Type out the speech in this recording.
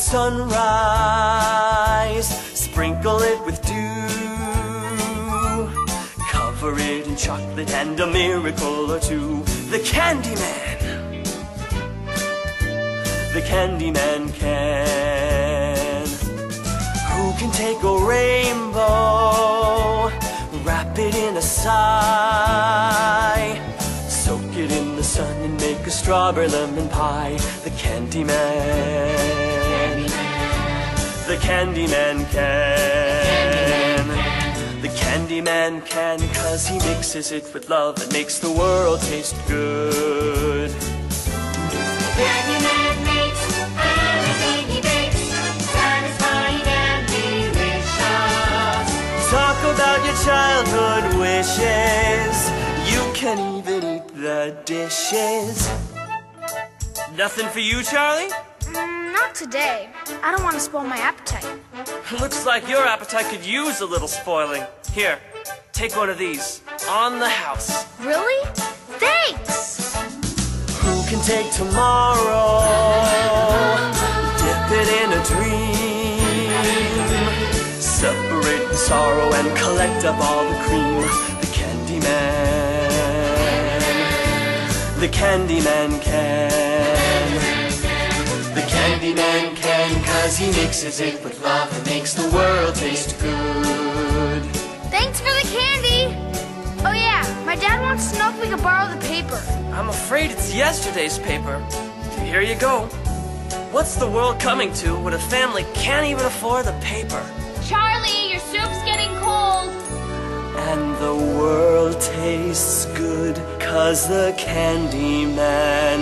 sunrise. Sprinkle it with dew. Cover it in chocolate and a miracle or two. The Candyman. The Candyman can. Who can take a rainbow, wrap it in a sigh, soak it in the sun and make a strawberry lemon pie? The Candyman. The Candyman can. The Candyman can, cause he mixes it with love and makes the world taste good. Candyman makes everything he bakes satisfying and delicious. Talk about your childhood wishes. You can even eat the dishes. Nothing for you, Charlie? Mm, not today. I don't want to spoil my appetite. Looks like your appetite could use a little spoiling. Here, take one of these. On the house. Really? Thanks! Who can take tomorrow? Dip it in a dream. Separate the sorrow and collect up all the cream. The Candyman. The Candyman can. The Candyman can, cause he mixes it with love and makes the world taste good. Thanks for the candy! Oh yeah, my dad wants to know if we could borrow the paper. I'm afraid it's yesterday's paper. Here you go. What's the world coming to when a family can't even afford the paper? Charlie, your soup's getting cold. And the world tastes good, cause the Candyman thinks